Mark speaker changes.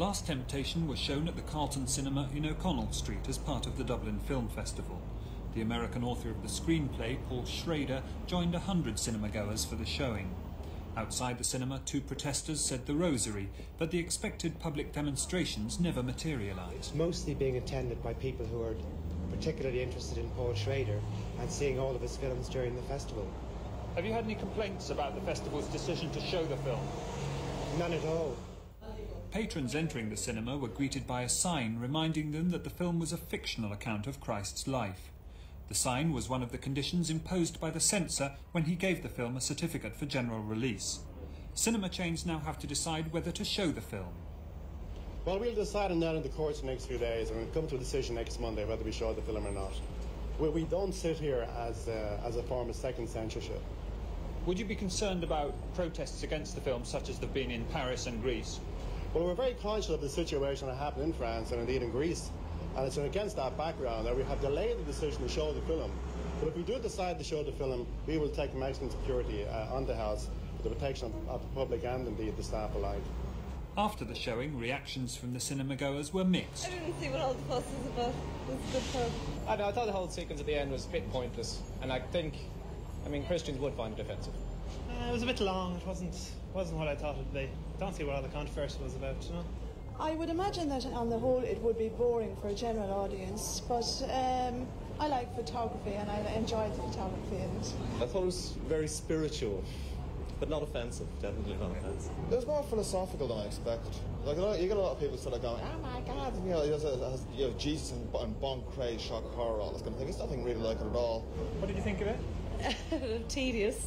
Speaker 1: Last Temptation was shown at the Carlton Cinema in O'Connell Street as part of the Dublin Film Festival. The American author of the screenplay, Paul Schrader, joined a hundred cinemagoers for the showing. Outside the cinema, two protesters said the rosary, but the expected public demonstrations never materialised.
Speaker 2: Mostly being attended by people who are particularly interested in Paul Schrader and seeing all of his films during the festival.
Speaker 3: Have you had any complaints about the festival's decision to show the film?
Speaker 2: None at all.
Speaker 1: Patrons entering the cinema were greeted by a sign reminding them that the film was a fictional account of Christ's life. The sign was one of the conditions imposed by the censor when he gave the film a certificate for general release. Cinema chains now have to decide whether to show the film.
Speaker 4: Well, we'll decide on that in the courts of the next few days, and we'll come to a decision next Monday whether we show the film or not. We, we don't sit here as, uh, as a form of second censorship.
Speaker 3: Would you be concerned about protests against the film, such as there have been in Paris and Greece?
Speaker 4: Well, we're very conscious of the situation that happened in France and indeed in Greece. And it's against that background that we have delayed the decision to show the film. But if we do decide to show the film, we will take maximum security uh, on the house for the protection of, of the public and indeed the staff alike.
Speaker 1: After the showing, reactions from the cinema goers were mixed.
Speaker 5: I didn't see what all the fuss was about. It was a good film.
Speaker 6: I, know, I thought the whole sequence at the end was a bit pointless, and I think, I mean, Christians would find it offensive.
Speaker 7: Uh, it was a bit long. It wasn't wasn't what I thought it'd be. Don't see what all the controversy was about. You know.
Speaker 8: I would imagine that on the whole it would be boring for a general audience, but um, I like photography and I enjoyed the photography in it.
Speaker 9: I thought it was very spiritual, but not offensive. Definitely not offensive.
Speaker 10: It was more philosophical than I expected. Like you get a lot of people sort of going, "Oh my God!" You know, it has, it has, you know Jesus and, and Bon Cray, shock horror, all this kind of thing. It's nothing really like it at all.
Speaker 3: What did you think of it?
Speaker 5: Tedious.